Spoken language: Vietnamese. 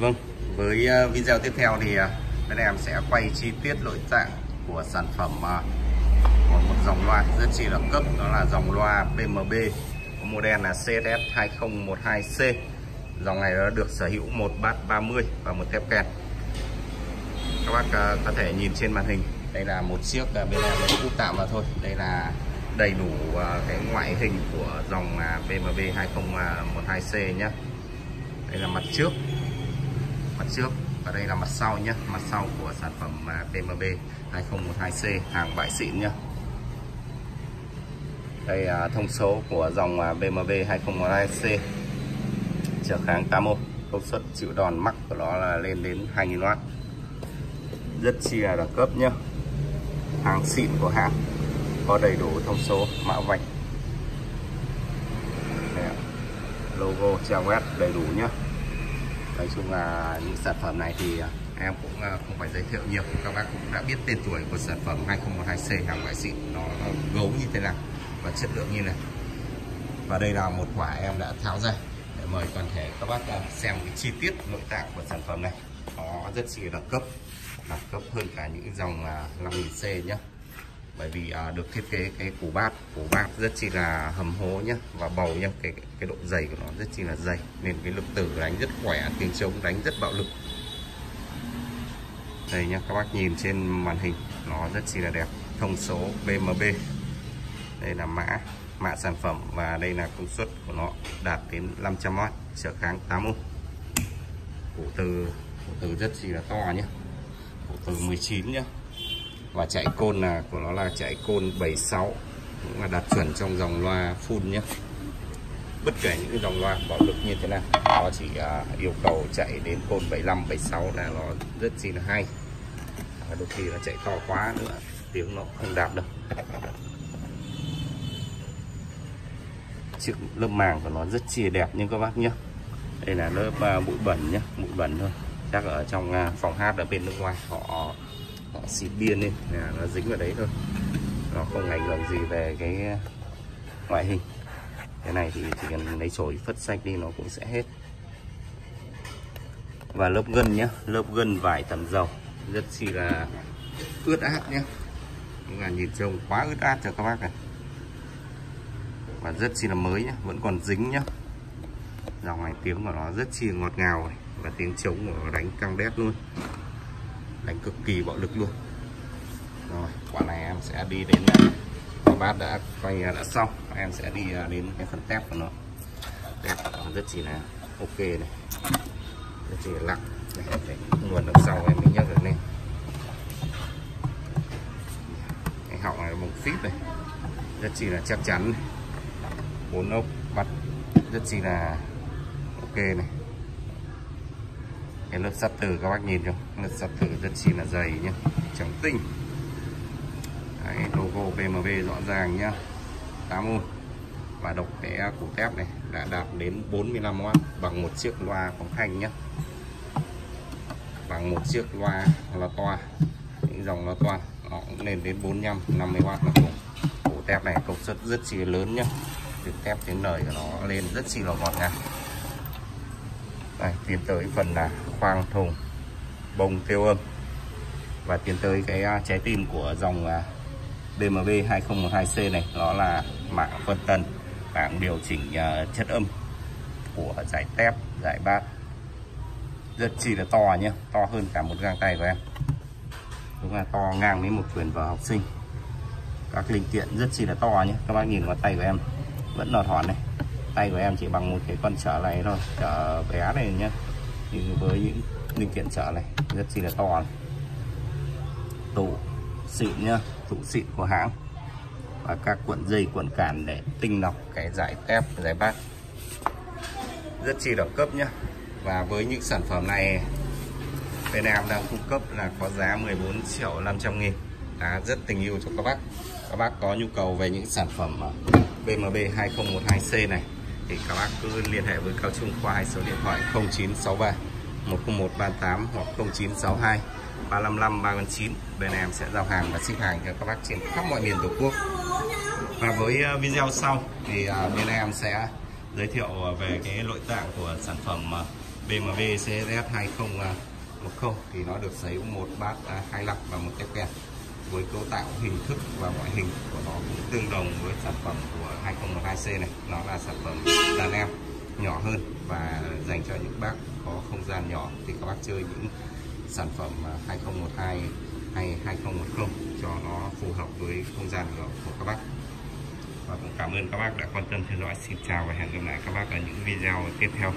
Vâng, với ờ, video tiếp theo thì ờ, bên em sẽ quay chi tiết nội tạng của sản phẩm ờ, của một dòng loa rất chi là cấp đó là dòng loa PMB có model là CSS 2012C dòng này nó được sở hữu một bát 30 và một thép kèn. Các bác có thể nhìn trên màn hình đây là một chiếc bên em mới cũng tạo vào thôi. Đây là đầy đủ cái ngoại hình của dòng ờ, PMB 2012C nhé đây là mặt trước mặt trước. Và đây là mặt sau nhé mặt sau của sản phẩm à, PMB 2012C hàng bãi xịn nhé đây là thông số của dòng BMW 2012C trở kháng 8 ohm công suất chịu đòn mắc của nó là lên đến 2000W rất chi là đẳng cấp nhé hàng xịn của hãng có đầy đủ thông số, mã vạch. Logo, trang web đầy đủ nhé nói chung là những sản phẩm này thì à, em cũng à, không phải giới thiệu nhiều. Các bác cũng đã biết tên tuổi của sản phẩm 2012C hàng ngoại xịn. Nó, nó gấu như thế nào và chất lượng như này và đây là một quả em đã tháo ra để mời toàn thể các bác à, xem cái chi tiết nội tạng của sản phẩm này. Nó rất là đẳng cấp đẳng cấp hơn cả những dòng 5000C nhé bởi vì à, được thiết kế cái củ bát. Củ bát rất chi là hầm hố nhá và bầu nhá cái cái độ dày của nó rất chi là dày nên cái lực tử đánh rất khỏe tiếng trống đánh rất bạo lực. Đây nhá các bác nhìn trên màn hình nó rất chi là đẹp. Thông số BMB đây là mã mã sản phẩm và đây là công suất của nó đạt đến 500W trở kháng 8 ohm củ từ củ từ rất chi là to nhá. Củ từ 19 nhá và chạy côn là của nó là chạy côn 76 cũng là đạt chuẩn trong dòng loa full nhé. Bất kể những dòng loa bạo lực như thế nào, nó chỉ à, yêu cầu chạy đến côn 75 76 là nó rất chi là hay. Và đôi khi nó chạy to quá nữa, tiếng nó không đạt đâu chiếc lớp màng của nó rất chia đẹp nhưng các bác nhé. Đây là lớp à, bụi bẩn nhé, bụi bẩn thôi. Chắc ở trong à, phòng hát ở bên nước ngoài họ họ xịt biên lên, là nó dính vào đấy thôi. Nó không ảnh hưởng gì về cái ngoại hình. Cái này thì chỉ cần lấy chổi phất sạch đi, nó cũng sẽ hết. Và lớp gân nhé lớp gân vải tẩm dầu. Rất chi là ướt át nhé là nhìn trông quá ướt át cho các bác này. Và rất chi là mới nhé vẫn còn dính nhá. Dòng này tiếng của nó rất chi ngọt ngào này. và tiếng trống của nó đánh căng đét luôn đánh cực kỳ bạo lực luôn. Rồi quả này em sẽ đi đến à, cái bát đã quay đã xong. Em sẽ đi à, đến cái phần tép của nó. Tép rất chỉ là ok này. Rất chỉ là lặng. Này, để nguồn đằng sau em mới nhấc được lên. Cái họng này bằng phít này. Rất chỉ là chắc chắn này. bốn ốc bắt. Rất chỉ là ok này cái lớp sắt từ các bác nhìn không lớp sắt từ rất chi là dày nhá. Trắng tinh. Đấy, logo BMW rõ ràng nhá. 8 ohm và độc cái củ tép này đã đạt đến 45W bằng một chiếc loa phóng thanh nhá. Bằng một chiếc loa loa toa. Những dòng loa toa nó cũng lên đến 45 50W là cùng củ tép này công suất rất chi lớn nhá. Từ tép đến lời của nó lên rất chi là ngọt ngào. Đây, tiến tới phần là khoang, thùng, bông tiêu âm. Và tiến tới cái à, trái tim của dòng à, BMW 2012C này, nó là mạng phân tần, mạng điều chỉnh à, chất âm của giải tép, giải bát. Rất chi là to nhé to hơn cả một găng tay của em. Đúng là to ngang với một quyển vở học sinh. Các linh kiện rất chi là to nhé các bác nhìn vào tay của em, vẫn lọt hòn này. Tay của em chỉ bằng một cái con chở này thôi, chở bé này nhé thì với những linh kiện chở này rất chi là to này. tủ xịn nhá, tủ xịn của hãng. Và các cuộn dây, cuộn cản để tinh lọc cái giải tép, giải bát. Rất chi đẳng cấp nhá. Và với những sản phẩm này, bên em đang cung cấp là có giá 14 triệu 500 nghìn. Giá rất tình yêu cho các bác. Các bác có nhu cầu về những sản phẩm ờ, BMB 2012C này thì các bác cứ liên hệ với Cao Trung qua hai số điện thoại 0963 101 38 hoặc 0962 355 349 bên em sẽ giao hàng và ship hàng cho các bác trên khắp mọi miền tổ quốc. Và với ờ, video sau thì ờ, bên em sẽ giới thiệu ờ, về cái nội tạng của sản phẩm BMW CSS 2010 thì nó được sấy một bát à, hai lọc và một tép kèn với cấu tạo hình thức và ngoại hình của nó cũng tương đồng với sản phẩm của 2012C này. Nó là sản phẩm đàn em nhỏ hơn và dành cho những bác có không gian nhỏ. Thì các bác chơi những sản phẩm 2012 hay 2010 cho nó phù hợp với không gian nhỏ của các bác. Và cũng cảm ơn các bác đã quan tâm theo dõi. Xin chào và hẹn gặp lại các bác ở những video tiếp theo.